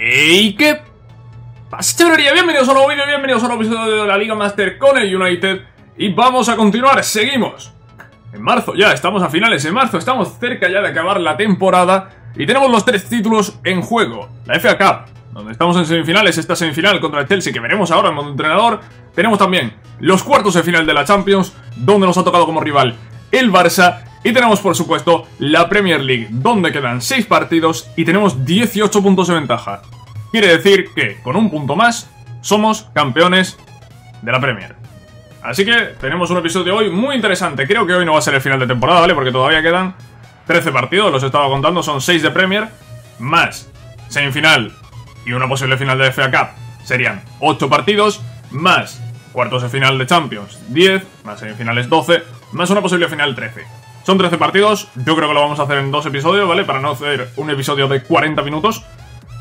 ¿Y qué pasa, chavalería? Bienvenidos a un nuevo vídeo, bienvenidos a un nuevo episodio de la Liga Master con el United. Y vamos a continuar, seguimos. En marzo ya, estamos a finales de marzo, estamos cerca ya de acabar la temporada Y tenemos los tres títulos en juego. La FA Cup, donde estamos en semifinales, esta semifinal contra el Chelsea que veremos ahora en modo entrenador. Tenemos también los cuartos de final de la Champions, donde nos ha tocado como rival el Barça y tenemos, por supuesto, la Premier League, donde quedan 6 partidos y tenemos 18 puntos de ventaja. Quiere decir que, con un punto más, somos campeones de la Premier. Así que tenemos un episodio hoy muy interesante. Creo que hoy no va a ser el final de temporada, ¿vale? Porque todavía quedan 13 partidos, los estaba contando, son 6 de Premier, más semifinal y una posible final de FA Cup. Serían 8 partidos, más cuartos de final de Champions 10, más semifinales 12, más una posible final 13. Son 13 partidos, yo creo que lo vamos a hacer en dos episodios, ¿vale? Para no hacer un episodio de 40 minutos.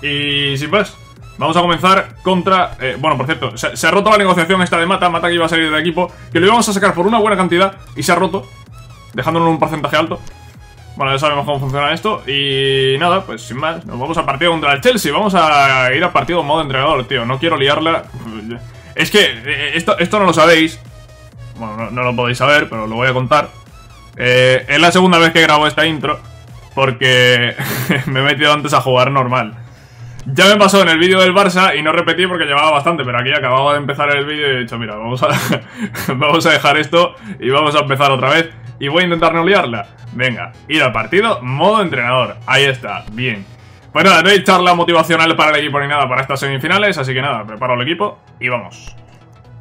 Y sin más, vamos a comenzar contra... Eh, bueno, por cierto, se, ha roto la negociación esta de Mata, Mata que iba a salir del equipo, que lo íbamos a sacar por una buena cantidad y se ha roto, dejándolo en un porcentaje alto. Bueno, ya sabemos cómo funciona esto Y nada, pues sin más, nos vamos al partido contra el Chelsea Vamos a ir al partido modo entrenador, tío No quiero liarla Es que eh, esto, esto no lo sabéis Bueno, no lo podéis saber, pero lo voy a contar eh, es la segunda vez que grabo esta intro porque me he metido antes a jugar normal. Ya me pasó en el vídeo del Barça y no repetí porque llevaba bastante, pero aquí acababa de empezar el vídeo y he dicho, mira, vamos a, vamos a dejar esto y vamos a empezar otra vez. Y voy a intentar no liarla. Venga, ir al partido, modo entrenador. Ahí está, bien. Pues nada, no hay charla motivacional para el equipo ni nada para estas semifinales, así que nada, preparo el equipo y vamos.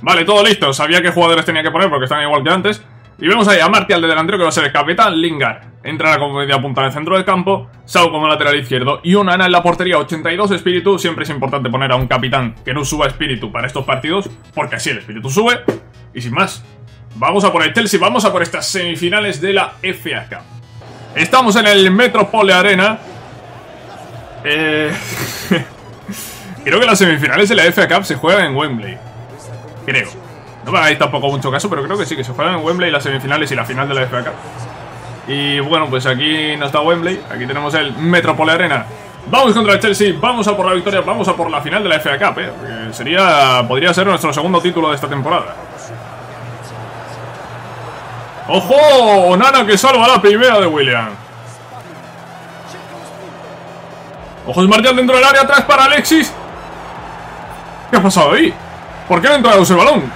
Vale, todo listo. Sabía qué jugadores tenía que poner porque están igual que antes. Y vemos ahí a Martial de delantero que va a ser el capitán, Lingard entrará como media punta en el centro del campo, Sao como lateral izquierdo y Onana en la portería, 82 espíritu, siempre es importante poner a un capitán que no suba espíritu para estos partidos, porque así el espíritu sube, y sin más, vamos a por el Chelsea, vamos a por estas semifinales de la FA Cup. Estamos en el Metropole Arena, eh... Creo que las semifinales de la FA Cup se juegan en Wembley, creo. No me hagáis tampoco mucho caso, pero creo que sí, que se juegan en Wembley las semifinales y la final de la FA Cup. Y bueno, pues aquí no está Wembley, aquí tenemos el Metropole Arena. Vamos contra el Chelsea, vamos a por la victoria, vamos a por la final de la FA Cup, eh, sería, podría ser nuestro segundo título de esta temporada. ¡Ojo! Nana que salva la primera de William. Ojos Martial dentro del área, atrás para Alexis. ¿Qué ha pasado ahí? ¿Por qué no ha entrado ese balón?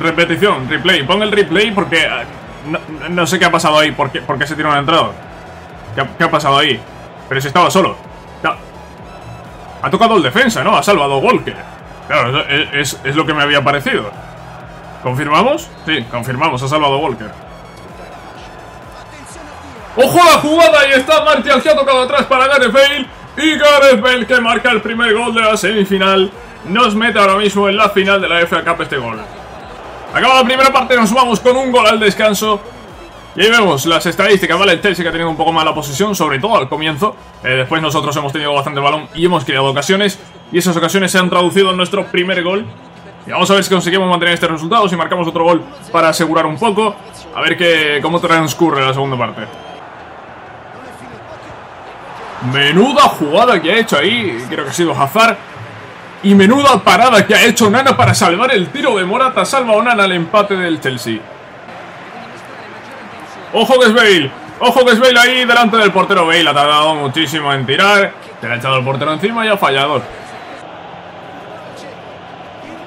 Repetición, replay. Pon el replay porque eh, no, sé qué ha pasado ahí. ¿Por qué, se tiene una entrada? ¿Qué ha, pasado ahí? Pero si estaba solo. Ha tocado el defensa, ¿no? Ha salvado Walker. Claro, es, es, lo que me había parecido. ¿Confirmamos? Sí, confirmamos. Ha salvado Walker. ¡Ojo a la jugada! Y está Martial que ha tocado atrás para Gareth Bale. Y Gareth Bale que marca el primer gol de la semifinal. Nos mete ahora mismo en la final de la FA Cup este gol. Acaba la primera parte, nos vamos con un gol al descanso. Y ahí vemos las estadísticas, ¿vale? El Chelsea que ha tenido un poco más la posición, sobre todo al comienzo. Eh, después nosotros hemos tenido bastante balón y hemos creado ocasiones. Y esas ocasiones se han traducido en nuestro primer gol. Y vamos a ver si conseguimos mantener este resultado, si marcamos otro gol para asegurar un poco. A ver qué, cómo transcurre la segunda parte. Menuda jugada que ha hecho ahí, creo que ha sido Hazard. Y menuda parada que ha hecho Nana para salvar el tiro de Morata. Salva a Nana el empate del Chelsea. Ojo que es Bale. Ojo que es Bale ahí delante del portero. Bale ha tardado muchísimo en tirar. Se le ha echado el portero encima y ha fallado.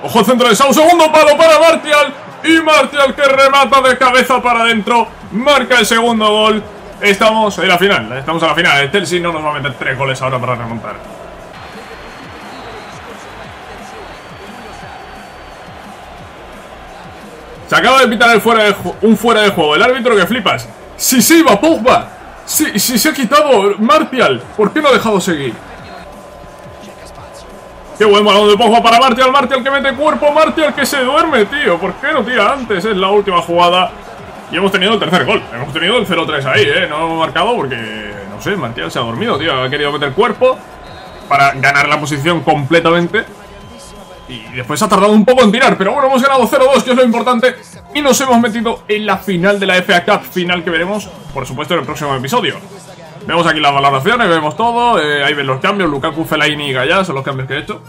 Ojo centro de Sau. Segundo palo para Martial. Y Martial que remata de cabeza para adentro. Marca el segundo gol. Estamos en la final. Estamos en la final. El Chelsea no nos va a meter tres goles ahora para remontar. Se acaba de pitar el fuera de un fuera de juego. El árbitro que flipas. Si se iba Pogba. Si, si se ha quitado Martial. ¿Por qué no ha dejado seguir? Qué buen balón de Pogba para Martial. Martial que mete cuerpo. Martial que se duerme, tío. ¿Por qué no tira antes? Es la última jugada. Y hemos tenido el tercer gol. Hemos tenido el 0-3 ahí, ¿eh? No hemos marcado porque, no sé, Martial se ha dormido, tío. Ha querido meter cuerpo para ganar la posición completamente. Y después ha tardado un poco en tirar, pero bueno, hemos ganado 0-2, que es lo importante. Y nos hemos metido en la final de la FA Cup, final que veremos, por supuesto, en el próximo episodio. Vemos aquí las valoraciones, vemos todo. eh, ahí ven los cambios. Lukaku, Fellaini y Gaya son los cambios que he hecho.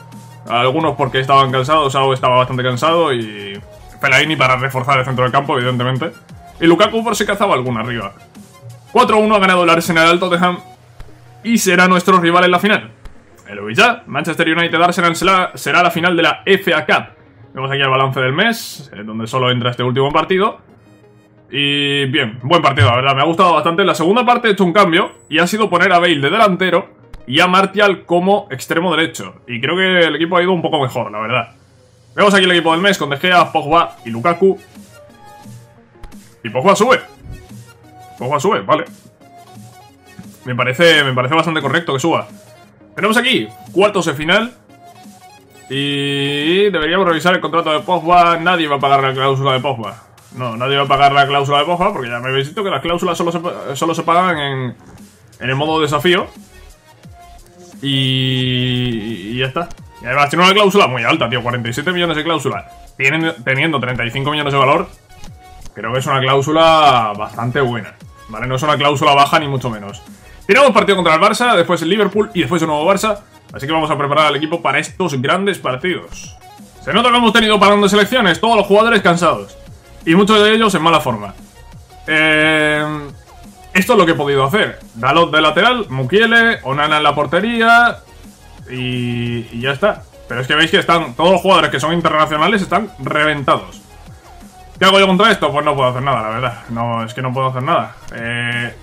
Algunos porque estaban cansados, Sao estaba bastante cansado y Fellaini para reforzar el centro del campo, evidentemente. Y Lukaku por si cazaba alguna arriba. 4-1 ha ganado el Arsenal al Tottenham y será nuestro rival en la final. El Villa, Manchester United Arsenal será, será la final de la FA Cup. Vemos aquí el balance del mes, eh, donde solo entra este último partido. Y bien, buen partido, la verdad, me ha gustado bastante. La segunda parte he hecho un cambio y ha sido poner a Bale de delantero y a Martial como extremo derecho. Y creo que el equipo ha ido un poco mejor, la verdad. Vemos aquí el equipo del mes con De Gea, Pogba y Lukaku. Y Pogba sube. Pogba sube, vale. Me parece, me parece bastante correcto que suba. Tenemos aquí cuartos de final. Y deberíamos revisar el contrato de Pogba. Nadie va a pagar la cláusula de Pogba. No, nadie va a pagar la cláusula de Pogba porque ya me habéis dicho que las cláusulas solo se, solo se pagan en, en el modo desafío. Y, y ya está. Y además tiene una cláusula muy alta, tío. 47 millones de cláusula. Tienen, teniendo 35 millones de valor. Creo que es una cláusula bastante buena. ¿Vale? No es una cláusula baja ni mucho menos. Tenemos partido contra el Barça, después el Liverpool y después el nuevo Barça. Así que vamos a preparar al equipo para estos grandes partidos. Se nota que hemos tenido parón de selecciones, todos los jugadores cansados. Y muchos de ellos en mala forma. Eh, esto es lo que he podido hacer. Dalot de lateral, Mukiele, Onana en la portería. Y, y ya está. Pero es que veis que están todos los jugadores que son internacionales están reventados. ¿Qué hago yo contra esto? Pues no puedo hacer nada, la verdad. No, es que no puedo hacer nada. Eh,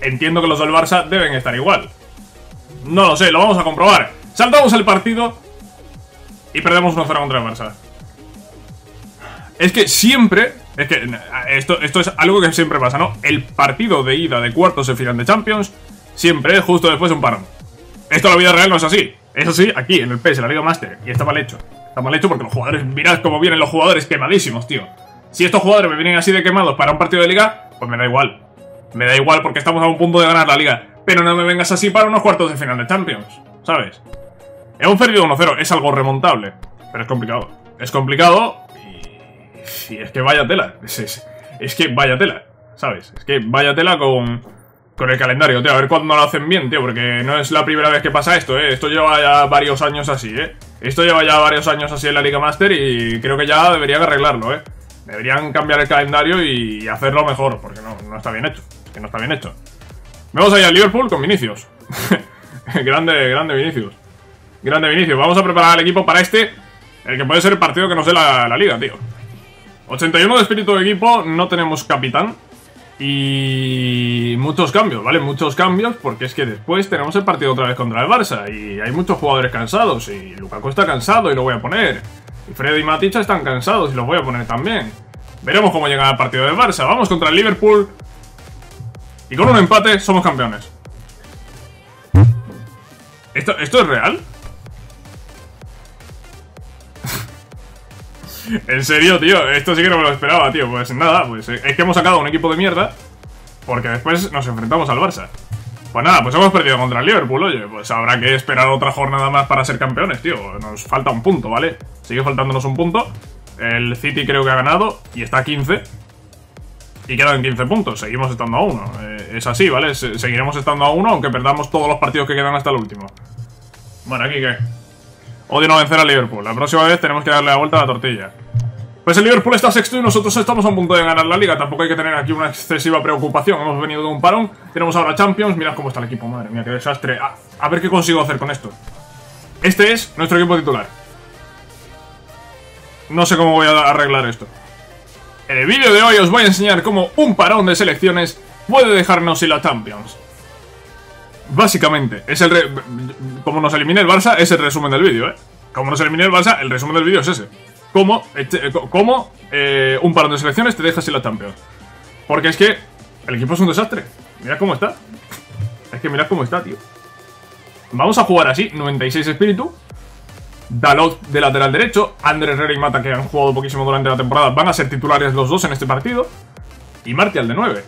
entiendo que los del Barça deben estar igual. No lo sé, lo vamos a comprobar. Saltamos el partido y perdemos 1-0 contra el Barça. Es que siempre... Es que esto, esto es algo que siempre pasa, ¿no? El partido de ida de cuartos de final de Champions siempre es justo después de un parón. Esto en la vida real no es así. Es así aquí, en el PS, en la Liga Master. Y está mal hecho. Está mal hecho porque los jugadores... Mirad cómo vienen los jugadores quemadísimos, tío. Si estos jugadores me vienen así de quemados para un partido de liga, pues me da igual. Me da igual porque estamos a un punto de ganar la liga. Pero no me vengas así para unos cuartos de final de Champions, ¿sabes? Hemos perdido 1-0, es algo remontable. Pero es complicado. Es complicado y... es que vaya tela. Es, es, es, que vaya tela, ¿sabes? Es que vaya tela con, con el calendario, tío. A ver cuándo lo hacen bien, tío. Porque no es la primera vez que pasa esto, ¿eh? Esto lleva ya varios años así, ¿eh? Esto lleva ya varios años así en la Liga Master y creo que ya deberían arreglarlo, ¿eh? Deberían cambiar el calendario y hacerlo mejor, porque no, no está bien hecho. Que no está bien hecho. Vamos allá al Liverpool con Vinicius. grande, grande Vinicius. Grande Vinicius. Vamos a preparar al equipo para este, el que puede ser el partido que nos dé la, la liga, tío. 81 de espíritu de equipo, no tenemos capitán. Y muchos cambios, ¿vale? Muchos cambios porque es que después tenemos el partido otra vez contra el Barça y hay muchos jugadores cansados y Lukaku está cansado y lo voy a poner. Y Freddy y Matic están cansados y los voy a poner también. Veremos cómo llega el partido del Barça. Vamos contra el Liverpool. Y con un empate somos campeones. ¿Esto, ¿esto es real? en serio, tío. Esto sí que no me lo esperaba, tío. Pues nada, pues es que hemos sacado un equipo de mierda. Porque después nos enfrentamos al Barça. Pues nada, pues hemos perdido contra el Liverpool, oye, pues habrá que esperar otra jornada más para ser campeones, tío. Nos falta un punto, ¿vale? Sigue faltándonos un punto. El City creo que ha ganado y está a 15. Y quedan 15 puntos, seguimos estando a 1. Eh, es así, ¿vale? Se seguiremos estando a 1 aunque perdamos todos los partidos que quedan hasta el último. Bueno, aquí qué. Odio no vencer al Liverpool. La próxima vez tenemos que darle la vuelta a la tortilla. Pues el Liverpool está sexto y nosotros estamos a un punto de ganar la liga. Tampoco hay que tener aquí una excesiva preocupación. Hemos venido de un parón. Tenemos ahora Champions. Mirad cómo está el equipo. Madre mía, qué desastre. A, a ver qué consigo hacer con esto. Este es nuestro equipo titular. No sé cómo voy a arreglar esto. En el vídeo de hoy os voy a enseñar cómo un parón de selecciones puede dejarnos sin la Champions. Básicamente, es el re... como nos elimina el Barça, es el resumen del vídeo, ¿eh? Como nos elimina el Barça, el resumen del vídeo es ese. Cómo, este, cómo eh, un parón de selecciones te deja sin la Champions. Porque es que el equipo es un desastre. Mirad cómo está. Es que mirad cómo está, tío. Vamos a jugar así, 96 espíritu. Dalot de lateral derecho, Andrés Herrera y Mata, que han jugado poquísimo durante la temporada, van a ser titulares los dos en este partido. Y Martial de 9.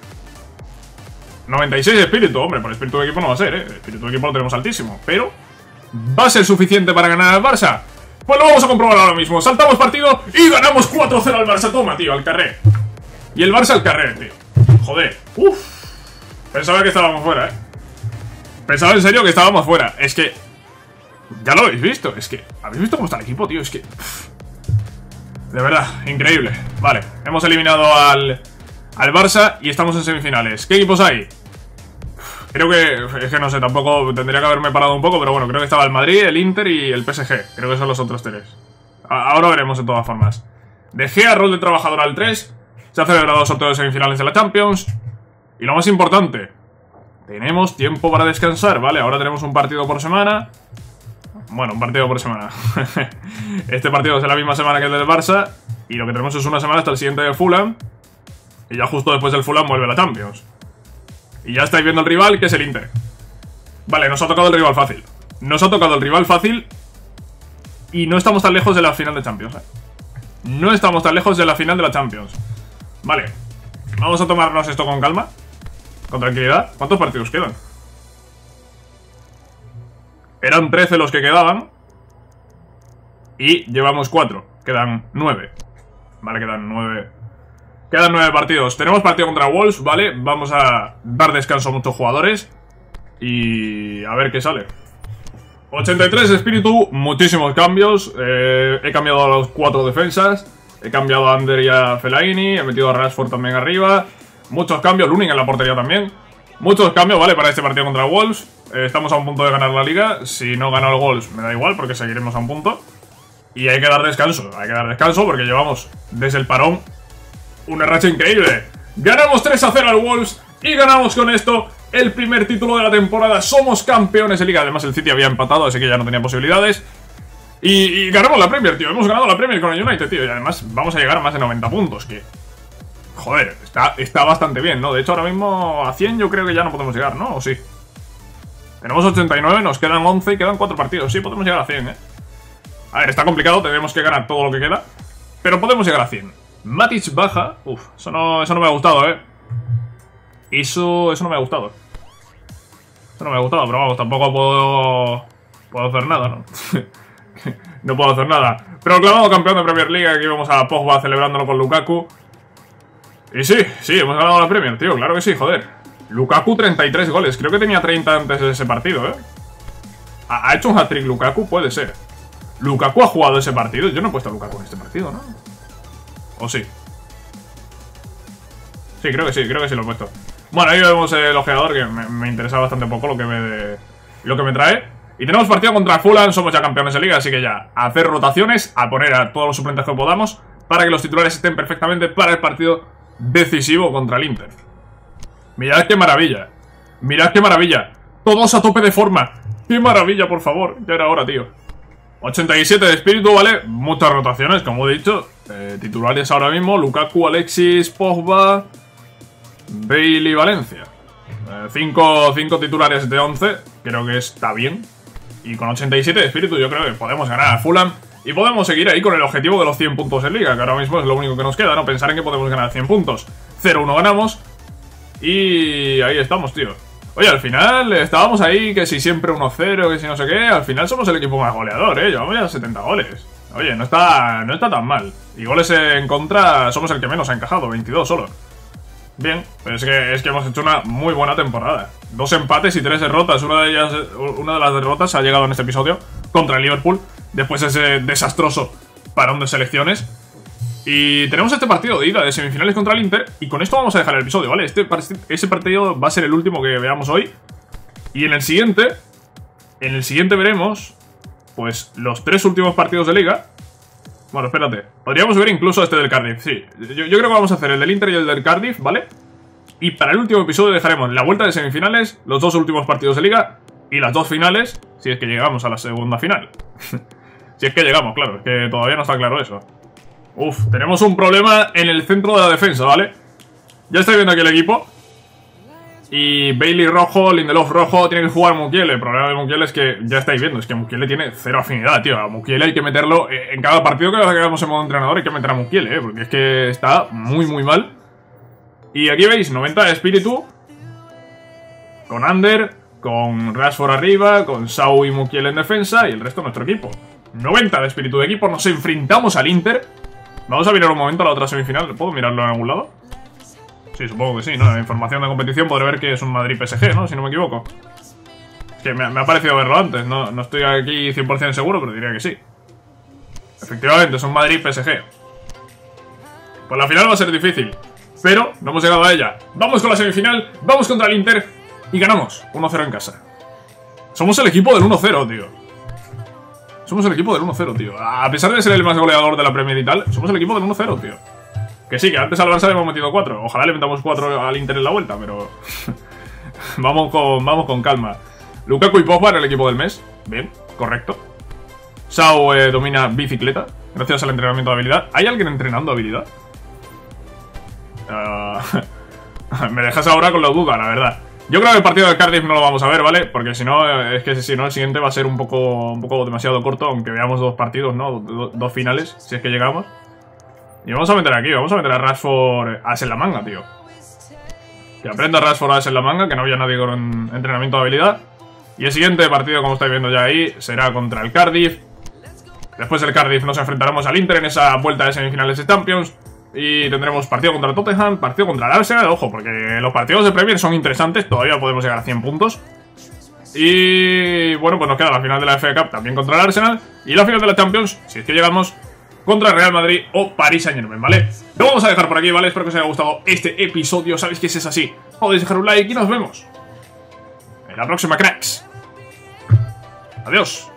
96 espíritu, hombre, por espíritu de equipo no va a ser, ¿eh? Espíritu de equipo lo tenemos altísimo, pero... ¿Va a ser suficiente para ganar al Barça? Pues lo vamos a comprobar ahora mismo. Saltamos partido y ganamos 4-0 al Barça. Toma, tío, al carré. Y el Barça al carré, tío. Joder. Uf. Pensaba que estábamos fuera, ¿eh? Pensaba en serio que estábamos fuera. Es que... Ya lo habéis visto. Es que... ¿Habéis visto cómo está el equipo, tío? Es que... De verdad, increíble. Vale, hemos eliminado al... Al Barça y estamos en semifinales. ¿Qué equipos hay? Creo que... Es que no sé, tampoco tendría que haberme parado un poco, pero bueno, creo que estaba el Madrid, el Inter y el PSG. Creo que son los otros tres. Ahora veremos de todas formas. Dejé a rol de trabajador al 3. Se ha celebrado el sorteo de semifinales de la Champions. Y lo más importante, tenemos tiempo para descansar, ¿vale? Ahora tenemos un partido por semana. Bueno, un partido por semana. este partido es la misma semana que el del Barça. Y lo que tenemos es una semana hasta el siguiente de Fulham. Y ya justo después del Fulham vuelve la Champions. Y ya estáis viendo el rival, que es el Inter. Vale, nos ha tocado el rival fácil. Nos ha tocado el rival fácil. Y no estamos tan lejos de la final de Champions, ¿eh? No estamos tan lejos de la final de la Champions. Vale. Vamos a tomarnos esto con calma. Con tranquilidad. ¿Cuántos partidos quedan? Eran 13 los que quedaban. Y llevamos 4. Quedan 9. Vale, quedan 9. Quedan 9 partidos. Tenemos partido contra Wolves, ¿vale? Vamos a dar descanso a muchos jugadores. Y a ver qué sale. 83 espíritu, muchísimos cambios. Eh, he cambiado a los cuatro defensas. He cambiado a Ander y a Fellaini. He metido a Rashford también arriba. Muchos cambios. Luning en la portería también. Muchos cambios, ¿vale? Para este partido contra Wolves. Eh, estamos a un punto de ganar la liga. Si no gana el Wolves, me da igual porque seguiremos a un punto. Y hay que dar descanso. Hay que dar descanso porque llevamos desde el parón una racha increíble. Ganamos 3 a 0 al Wolves y ganamos con esto el primer título de la temporada. Somos campeones de liga. Además, el City había empatado, así que ya no tenía posibilidades. Y, ganamos la Premier, tío. Hemos ganado la Premier con el United, tío. Y además vamos a llegar a más de 90 puntos, que... Joder, está, está bastante bien, ¿no? De hecho, ahora mismo a 100 yo creo que ya no podemos llegar, ¿no? ¿O sí? Tenemos 89, nos quedan 11 y quedan 4 partidos. Sí, podemos llegar a 100, ¿eh? A ver, está complicado, tenemos que ganar todo lo que queda. Pero podemos llegar a 100. Matic baja. Uf, eso no, eso no me ha gustado, ¿eh? Eso, eso no me ha gustado. Eso no me ha gustado, pero vamos, tampoco puedo, puedo hacer nada, ¿no? no puedo hacer nada. Pero clavado campeón de Premier League, aquí vamos a Pogba celebrándolo con Lukaku. Y sí, sí, hemos ganado la Premier, tío, claro que sí, joder. Lukaku 33 goles, creo que tenía 30 antes de ese partido, ¿eh? ¿Ha hecho un hat-trick Lukaku? Puede ser. ¿Lukaku ha jugado ese partido? Yo no he puesto a Lukaku en este partido, ¿no? ¿O sí? Sí, creo que sí, creo que sí lo he puesto. Bueno, ahí vemos el ojeador, que me, interesa bastante poco lo que me, lo que me trae. Y tenemos partido contra Fulham, somos ya campeones de liga, así que ya, hacer rotaciones, a poner a todos los suplentes que podamos, para que los titulares estén perfectamente para el partido decisivo contra el Inter. Mirad qué maravilla. Mirad qué maravilla. Todos a tope de forma. Qué maravilla, por favor. Ya era hora, tío. 87 de espíritu, ¿vale? Muchas rotaciones, como he dicho. Eh, titulares ahora mismo. Lukaku, Alexis, Pogba... Bailey Valencia. 5 eh, titulares de 11, creo que está bien. Y con 87 de espíritu yo creo que podemos ganar a Fulham. Y podemos seguir ahí con el objetivo de los 100 puntos en liga, que ahora mismo es lo único que nos queda, ¿no? Pensar en que podemos ganar 100 puntos. 0-1 ganamos. Y ahí estamos, tío. Oye, al final estábamos ahí, que si siempre 1-0, que si no sé qué. Al final somos el equipo más goleador, ¿eh? Llevamos ya 70 goles. Oye, no está, no está tan mal. Y goles en contra somos el que menos ha encajado, 22 solo. Bien, pues es que, es que hemos hecho una muy buena temporada. Dos empates y tres derrotas. Una de ellas, una de las derrotas ha llegado en este episodio contra el Liverpool, después de ese desastroso parón de selecciones. Y tenemos este partido de ida de semifinales contra el Inter, y con esto vamos a dejar el episodio, ¿vale? Este, ese partido va a ser el último que veamos hoy. Y en el siguiente, en el siguiente veremos, pues, los tres últimos partidos de liga bueno, espérate. Podríamos ver incluso este del Cardiff, sí. Yo, creo que vamos a hacer el del Inter y el del Cardiff, ¿vale? Y para el último episodio dejaremos la vuelta de semifinales, los dos últimos partidos de liga y las dos finales, si es que llegamos a la segunda final. si es que llegamos, claro, es que todavía no está claro eso. Uf, tenemos un problema en el centro de la defensa, ¿vale? Ya estáis viendo aquí el equipo. Y Bailey rojo, Lindelof rojo, tiene que jugar Mukiele. El problema de Mukiele es que ya estáis viendo, es que Mukiele tiene cero afinidad, tío. A Mukiele hay que meterlo en cada partido que hagamos en modo entrenador, hay que meter a Mukiele, ¿eh? porque es que está muy, muy mal. Y aquí veis, 90 de espíritu. Con Ander, con Rashford arriba, con Sau y Mukiele en defensa y el resto de nuestro equipo. 90 de espíritu de equipo, nos enfrentamos al Inter. Vamos a mirar un momento la otra semifinal, ¿puedo mirarlo en algún lado? Sí, supongo que sí, ¿no? La información de competición podré ver que es un Madrid PSG, ¿no? Si no me equivoco. Que me, me ha parecido verlo antes, no, no estoy aquí 100% seguro, pero diría que sí. Efectivamente, es un Madrid-PSG. Pues la final va a ser difícil. Pero no hemos llegado a ella. Vamos con la semifinal, vamos contra el Inter y ganamos 1-0 en casa. Somos el equipo del 1-0, tío. Somos el equipo del 1-0, tío. A pesar de ser el más goleador de la Premier y tal, somos el equipo del 1-0, tío. Que sí, que antes al Barça le hemos metido 4. Ojalá le metamos 4 al Inter en la vuelta, pero... vamos, con, vamos con calma. Lukaku y Pogba en el equipo del mes. Bien, correcto. Sao eh, domina bicicleta, gracias al entrenamiento de habilidad. ¿Hay alguien entrenando habilidad? Ah, me dejas ahora con la duda, la verdad. Yo creo que el partido de Cardiff no lo vamos a ver, ¿vale? Porque si no, eh, es que si no, el siguiente va a ser un poco, un poco demasiado corto, aunque veamos dos partidos, ¿no? dos finales, si es que llegamos. Y vamos a meter aquí, vamos a meter a Rashford as en la manga, tío. Que aprenda Rashford as en la manga, que no había nadie con entrenamiento de habilidad. Y el siguiente partido, como estáis viendo ya ahí, será contra el Cardiff. Después del Cardiff nos enfrentaremos al Inter en esa vuelta de semifinales de Champions. Y tendremos partido contra Tottenham, partido contra el Arsenal, ojo, porque los partidos de Premier son interesantes, todavía podemos llegar a 100 puntos. Y bueno, pues nos queda la final de la FA Cup también contra el Arsenal. Y la final de la Champions, si es que llegamos, contra Real Madrid o París Saint Germain, ¿vale? Lo vamos a dejar por aquí, ¿vale? Espero que os haya gustado este episodio. Sabéis que si es así, podéis dejar un like y nos vemos en la próxima, cracks. Adiós.